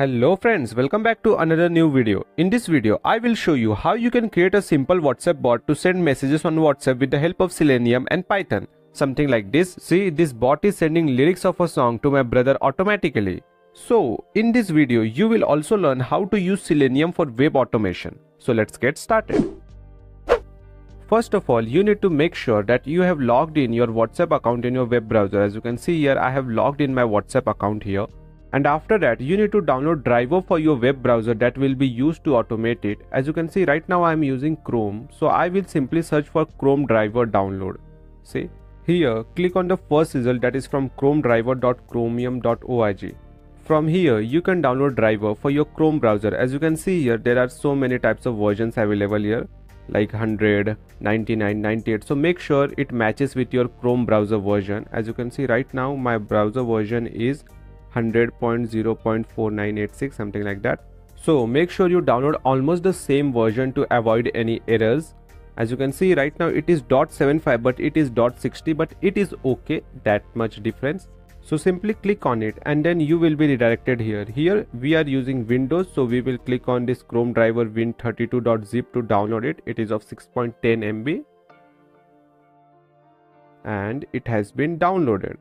Hello friends, welcome back to another new video. In this video, I will show you how you can create a simple WhatsApp bot to send messages on WhatsApp with the help of Selenium and Python. Something like this. See, this bot is sending lyrics of a song to my brother automatically. So, in this video, you will also learn how to use Selenium for web automation. So let's get started. First of all, you need to make sure that you have logged in your WhatsApp account in your web browser. As you can see here, I have logged in my WhatsApp account here. And after that, you need to download driver for your web browser that will be used to automate it. As you can see right now I am using Chrome. So I will simply search for Chrome driver download. See here, click on the first result that is from chromedriver.chromium.org. From here, you can download driver for your Chrome browser. As you can see here, there are so many types of versions available here like 100 99 98 so make sure it matches with your chrome browser version as you can see right now my browser version is 100.0.4986 something like that. So make sure you download almost the same version to avoid any errors. As you can see right now it is .75 but it is .60 but it is okay. That much difference. So simply click on it and then you will be redirected here. Here we are using windows so we will click on this chrome driver win32.zip to download it. It is of 6.10 mb and it has been downloaded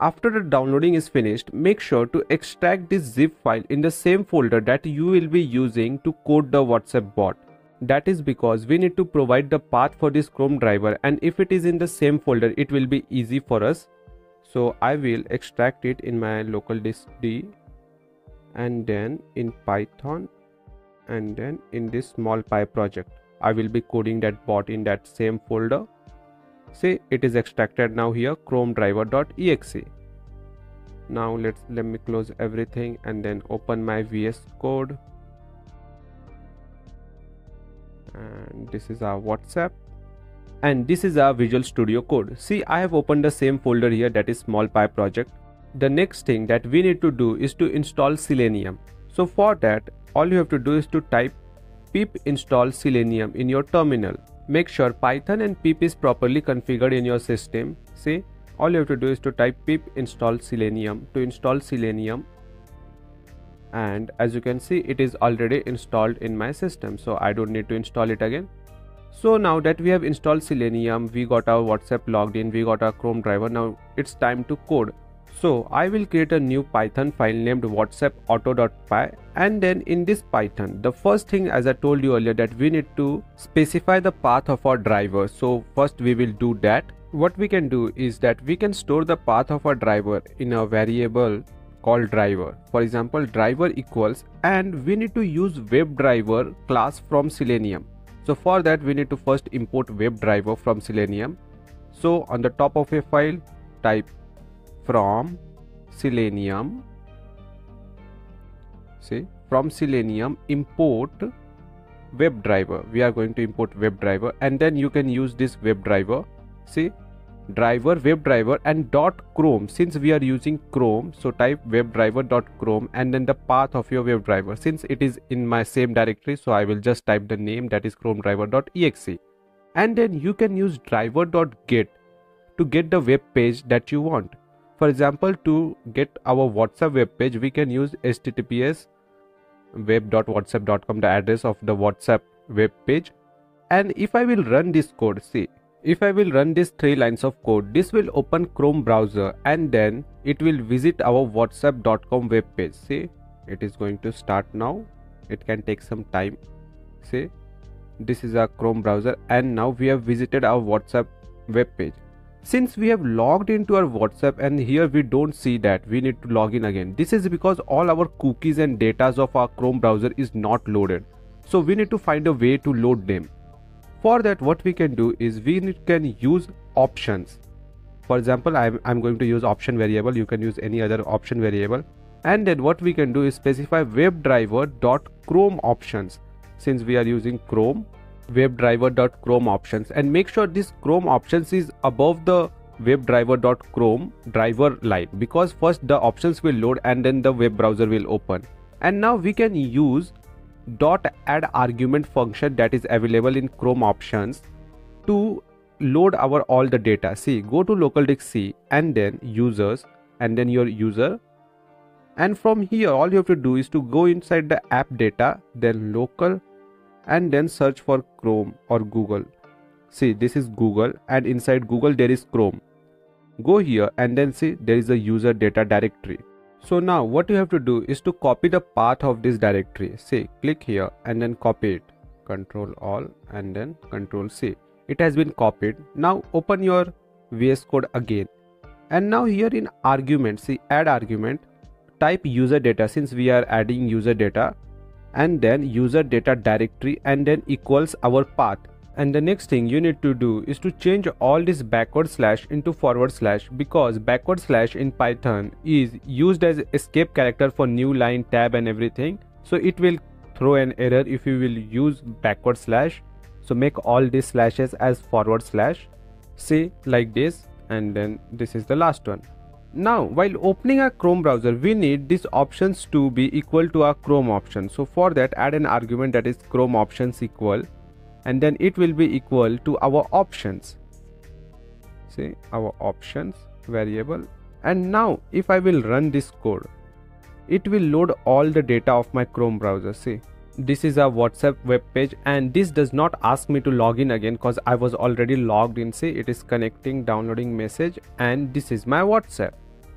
after the downloading is finished make sure to extract this zip file in the same folder that you will be using to code the whatsapp bot. That is because we need to provide the path for this chrome driver and if it is in the same folder it will be easy for us. So I will extract it in my local disk D and then in Python and then in this small py project. I will be coding that bot in that same folder say it is extracted now here chrome driver.exe now let's let me close everything and then open my vs code and this is our whatsapp and this is our Visual Studio Code. See, I have opened the same folder here that is small py project. The next thing that we need to do is to install Selenium. So for that, all you have to do is to type pip install Selenium in your terminal. Make sure Python and pip is properly configured in your system. See, all you have to do is to type pip install Selenium to install Selenium. And as you can see it is already installed in my system so I don't need to install it again. So now that we have installed selenium we got our whatsapp logged in we got our chrome driver now it's time to code so i will create a new python file named whatsapp auto.py and then in this python the first thing as i told you earlier that we need to specify the path of our driver. So first we will do that. What we can do is that we can store the path of our driver in a variable called driver. For example driver equals and we need to use WebDriver class from selenium. So for that we need to first import WebDriver from selenium. So on the top of a file type from selenium see from selenium import WebDriver we are going to import WebDriver and then you can use this WebDriver see driver WebDriver and dot chrome. Since we are using chrome so type WebDriver dot chrome and then the path of your WebDriver since it is in my same directory so i will just type the name that is chrome driver dot exe. And then you can use driver dot get to get the web page that you want for example to get our whatsapp web page we can use https web.whatsapp.com the address of the whatsapp web page and if i will run this code see if I will run these three lines of code, this will open Chrome browser and then it will visit our whatsapp.com web page. See, it is going to start now. It can take some time. See, this is our Chrome browser and now we have visited our WhatsApp web page. Since we have logged into our WhatsApp and here we don't see that we need to log in again. This is because all our cookies and datas of our Chrome browser is not loaded. So we need to find a way to load them. For that what we can do is we can use options. For example I'm, I'm going to use option variable. You can use any other option variable. And then what we can do is specify webdriver dot chrome options. Since we are using chrome webdriver chrome options and make sure this chrome options is above the webdriver dot chrome driver line because first the options will load and then the web browser will open. And now we can use dot add argument function that is available in chrome options to load our all the data. See go to local c and then users and then your user. And from here all you have to do is to go inside the app data then local and then search for chrome or google. See this is google and inside google there is chrome. Go here and then see there is a user data directory. So now what you have to do is to copy the path of this directory. See click here and then copy it. Control all and then control c. It has been copied. Now open your vs code again. And now here in argument see add argument type user data. Since we are adding user data and then user data directory and then equals our path. And the next thing you need to do is to change all this backward slash into forward slash because backward slash in python is used as escape character for new line tab and everything. So it will throw an error if you will use backward slash. So make all these slashes as forward slash. Say like this and then this is the last one now while opening a chrome browser we need these options to be equal to our chrome option. So for that add an argument that is chrome options equal and then it will be equal to our options. See our options variable. And now if i will run this code it will load all the data of my chrome browser. See this is a whatsapp web page and this does not ask me to log in again because i was already logged in see it is connecting downloading message and this is my whatsapp.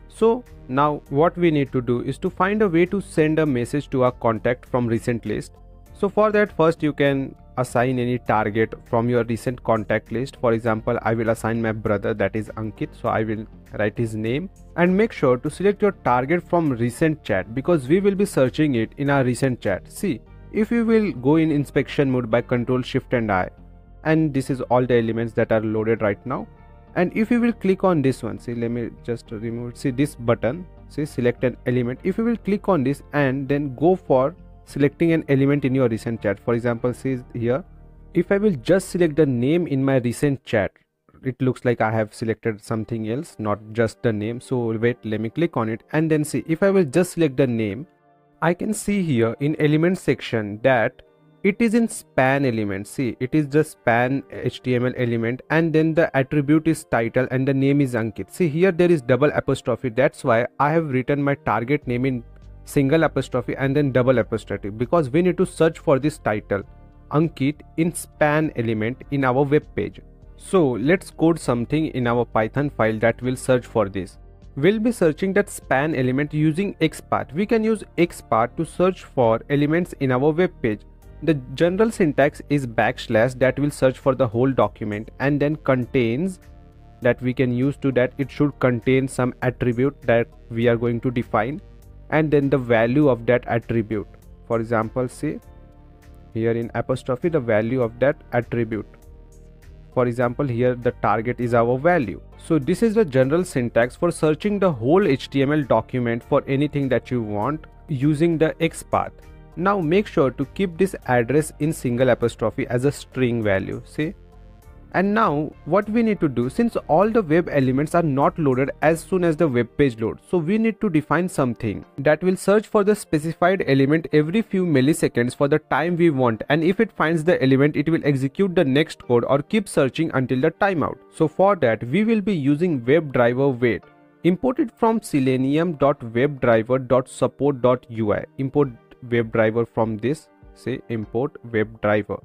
So now what we need to do is to find a way to send a message to our contact from recent list. So for that first you can assign any target from your recent contact list. For example i will assign my brother that is ankit so i will write his name and make sure to select your target from recent chat because we will be searching it in our recent chat. See if you will go in inspection mode by control shift and i and this is all the elements that are loaded right now and if you will click on this one see let me just remove see this button see select an element. If you will click on this and then go for selecting an element in your recent chat for example see here if i will just select the name in my recent chat it looks like i have selected something else not just the name. So wait let me click on it and then see if i will just select the name I can see here in element section that it is in span element. See it is the span html element and then the attribute is title and the name is ankit. See here there is double apostrophe. That's why i have written my target name in single apostrophe and then double apostrophe because we need to search for this title ankit in span element in our web page. So let's code something in our python file that will search for this We'll be searching that span element using xpath. We can use xpath to search for elements in our web page. The general syntax is backslash that will search for the whole document and then contains that we can use to that it should contain some attribute that we are going to define and then the value of that attribute. For example, say here in apostrophe the value of that attribute for example here the target is our value. So this is the general syntax for searching the whole html document for anything that you want using the xpath now make sure to keep this address in single apostrophe as a string value see and now what we need to do since all the web elements are not loaded as soon as the web page loads so we need to define something that will search for the specified element every few milliseconds for the time we want. And if it finds the element it will execute the next code or keep searching until the timeout. So for that we will be using WebDriver wait. Imported from selenium.webdriver.support.ui import WebDriver from this. Say import WebDriver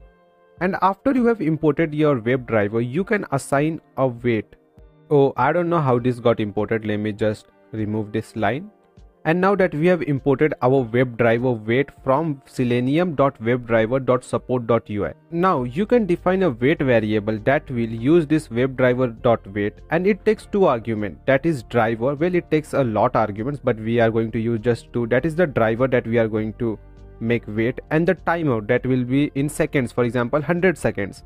and after you have imported your WebDriver you can assign a wait oh i don't know how this got imported. Let me just remove this line. And now that we have imported our WebDriver wait from selenium.webdriver.support.ui now you can define a wait variable that will use this WebDriver.wait and it takes two arguments. That is driver. Well it takes a lot arguments but we are going to use just two. That is the driver that we are going to make wait and the timeout that will be in seconds for example 100 seconds.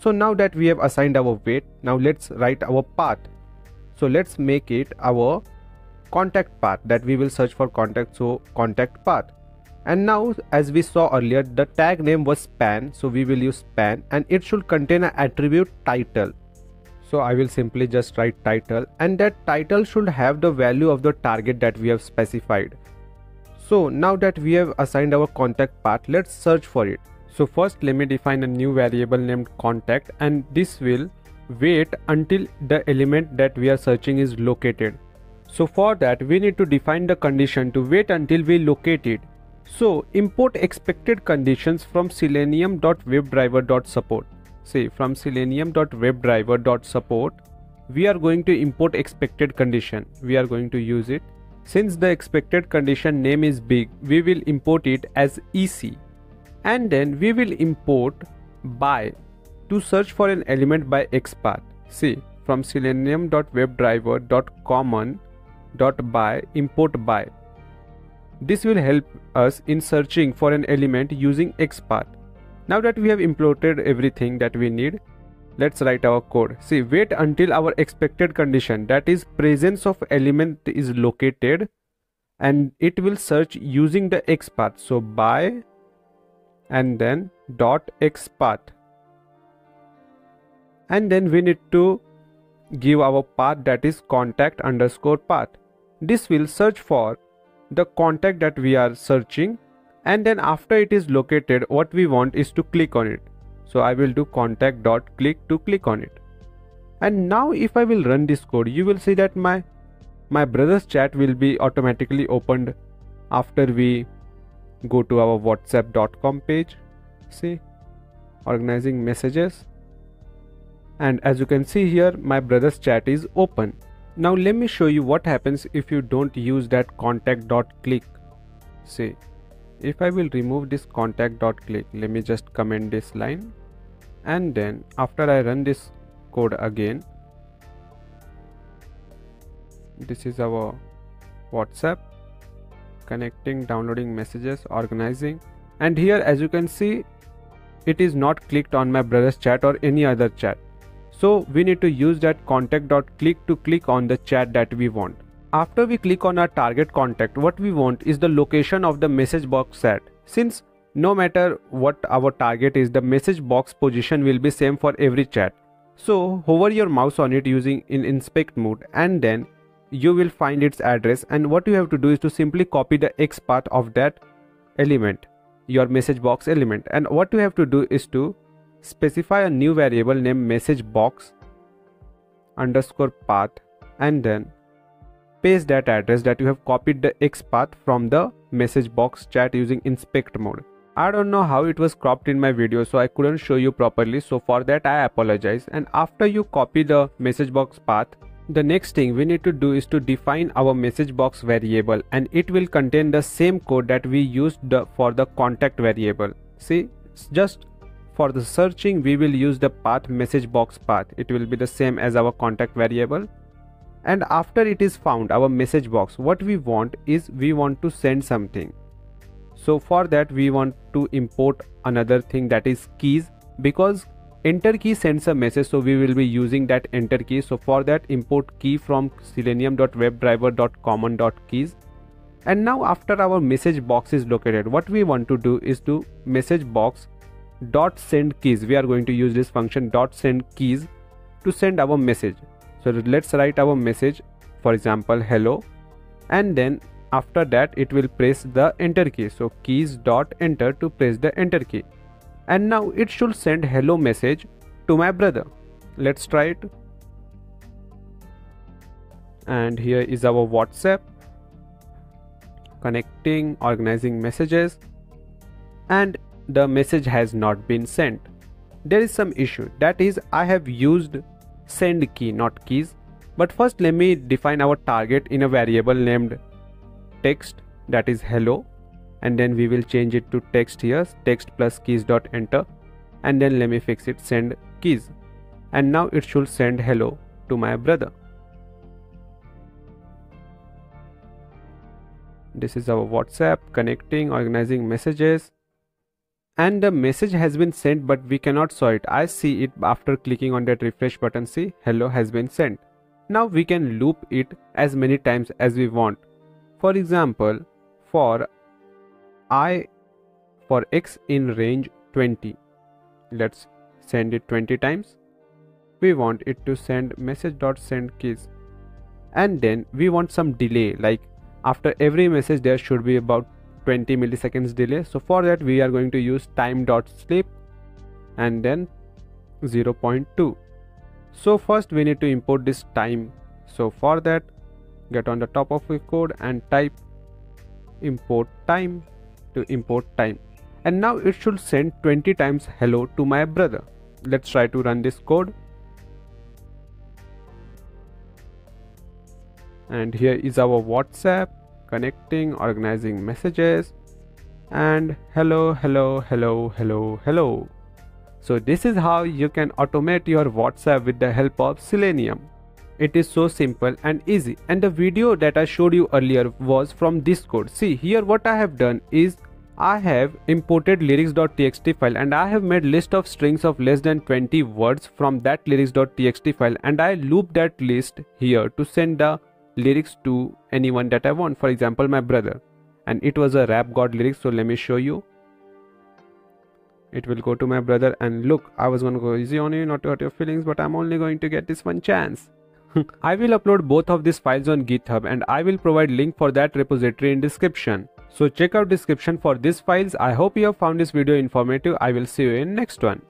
So now that we have assigned our wait now let's write our path. So let's make it our contact path that we will search for contact so contact path. And now as we saw earlier the tag name was span so we will use span and it should contain an attribute title. So i will simply just write title and that title should have the value of the target that we have specified so now that we have assigned our contact path, let's search for it. So first let me define a new variable named contact and this will wait until the element that we are searching is located. So for that we need to define the condition to wait until we locate it. So import expected conditions from selenium.webdriver.support. Say from selenium.webdriver.support we are going to import expected condition. We are going to use it. Since the expected condition name is big, we will import it as EC. And then we will import by to search for an element by XPath. See from selenium.webdriver.common.by import by. This will help us in searching for an element using XPath. Now that we have imported everything that we need, let's write our code. See, wait until our expected condition that is presence of element is located and it will search using the XPath. So by and then dot XPath and then we need to give our path that is contact underscore path. This will search for the contact that we are searching and then after it is located what we want is to click on it. So I will do contact dot click to click on it. And now if I will run this code you will see that my my brother's chat will be automatically opened after we go to our whatsapp.com page see organizing messages. And as you can see here my brother's chat is open. Now let me show you what happens if you don't use that contact dot click see if I will remove this contact dot click let me just comment this line. And then after I run this code again this is our whatsapp connecting downloading messages organizing. And here as you can see it is not clicked on my brother's chat or any other chat. So we need to use that contact dot click to click on the chat that we want after we click on our target contact what we want is the location of the message box set. Since no matter what our target is the message box position will be same for every chat. So hover your mouse on it using in inspect mode and then you will find its address and what you have to do is to simply copy the x path of that element your message box element. And what you have to do is to specify a new variable named message box underscore path and then paste that address that you have copied the x path from the message box chat using inspect mode. I don't know how it was cropped in my video so I couldn't show you properly. So for that I apologize. And after you copy the message box path the next thing we need to do is to define our message box variable and it will contain the same code that we used the, for the contact variable. See just for the searching we will use the path message box path. It will be the same as our contact variable and after it is found our message box what we want is we want to send something. So for that we want to import another thing that is keys because enter key sends a message so we will be using that enter key. So for that import key from selenium.webdriver.common.keys and now after our message box is located what we want to do is to message box dot send keys. We are going to use this function dot send keys to send our message so let's write our message for example hello. And then after that it will press the enter key. So keys dot enter to press the enter key. And now it should send hello message to my brother. Let's try it. And here is our whatsapp. Connecting organizing messages. And the message has not been sent. There is some issue. That is i have used send key not keys. But first let me define our target in a variable named text that is hello. And then we will change it to text here text plus keys dot enter. And then let me fix it send keys. And now it should send hello to my brother. This is our whatsapp connecting organizing messages and the message has been sent but we cannot saw it. I see it after clicking on that refresh button see hello has been sent. Now we can loop it as many times as we want. For example, for i for x in range 20, let's send it 20 times. We want it to send message.send keys. And then we want some delay like after every message there should be about 20 milliseconds delay. So for that we are going to use time.sleep and then 0.2 so first we need to import this time. So for that get on the top of the code and type import time to import time. And now it should send 20 times hello to my brother. Let's try to run this code. And here is our whatsapp connecting organizing messages and hello hello hello hello hello. So this is how you can automate your whatsapp with the help of selenium. It is so simple and easy. And the video that i showed you earlier was from this code. See here what i have done is I have imported lyrics.txt file and I have made list of strings of less than 20 words from that lyrics.txt file and I loop that list here to send the lyrics to anyone that I want for example my brother and it was a rap god lyrics so let me show you it will go to my brother and look I was gonna go easy on you not to hurt your feelings but I'm only going to get this one chance I will upload both of these files on github and I will provide link for that repository in description so check out description for these files. I hope you have found this video informative. I will see you in next one.